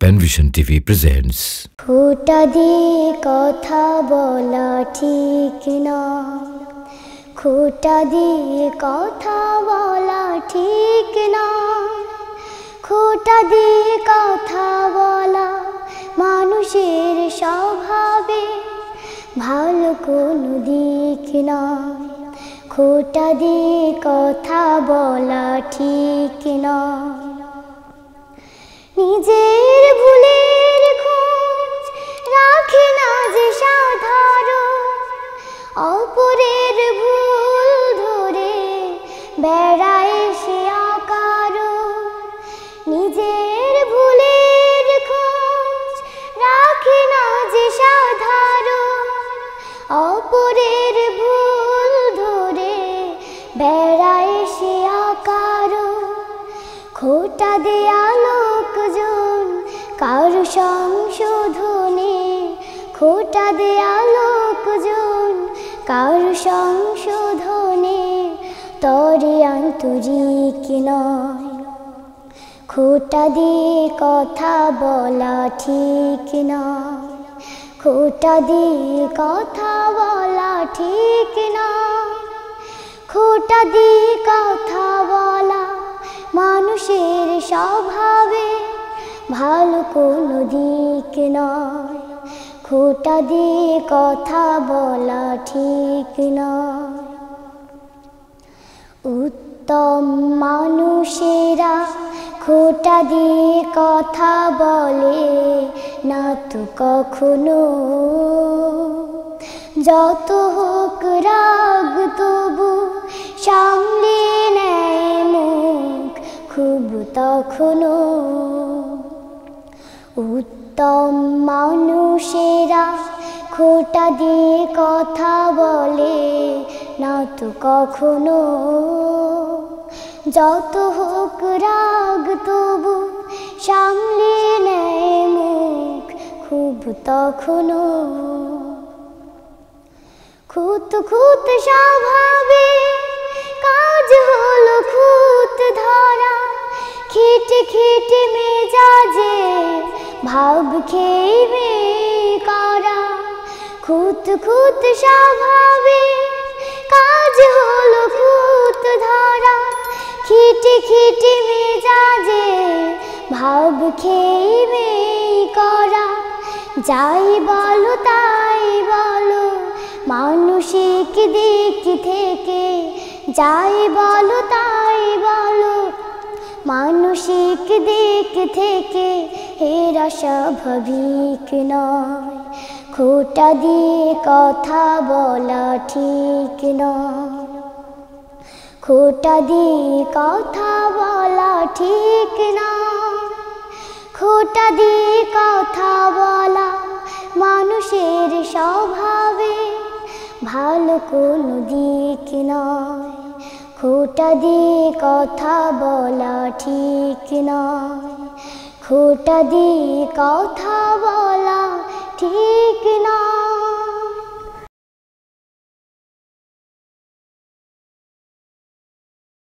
Panvision TV presents খোটা দিয়ে কথা বলা ঠিক না। খোটা দিয়ে কথা বলা ঠিক না। খোটা দিয়ে কথা বলা মানুষের স্বভাবে ভালো কোনো দিক নয় খোটা দিয়ে কথা বলা ঠিক নয় নিজের খোটা দেয়া লোকজন কারু সংশোধনে। খোটা দেয়া লোকজন কারু সংশোধনে। তরে আন্তরিক নয়। খোটা দিয়ে কথা বলা ঠিক নয়। খোটা দিয়ে কথা বলা ঠিক নয়। খোটা দিয়ে মানুষের স্বভাবে ভালো কোনো দিক নয়। খোটা দিয়ে কথা বলা ঠিক নয়। উত্তম মানুষেরা খোটা দিয়ে কথা বলে না তো কখনো। যত হোক রাগ তবু নেয় খুব তখনো উত্তম মানুষেরা খোটা দিয়ে কথা বলে, না তো কখনো। যত হোক রাগ তবু সামলে নেয় মুখ, খুব তখনো। খুত খুত স্বভাবে খেটে মেজাজে ভাব খেয়ে করা। খুত খুত স্বভাবে কাজ হলো খুত ধরা। খেটে খেটে মেজাজে ভাব খেয়ে করা। যাই বলো, তাই বলো, মানসিক দিক থেকে। যাই বলো, তাই বলো মানসিক দিক থেকে এরা স্বাভাবিক নয়। খোটা দিয়ে কথা বলা ঠিক নয়। খোটা দিয়ে কথা বলা ঠিক নয়। খোটা দিয়ে কথা বলা মানুষের স্বভাবে ভালো কোনো দিক নয়। খোটা দিয়ে কথা বলা ঠিক নয়। খোটা দিয়ে কথা বলা ঠিক নয়।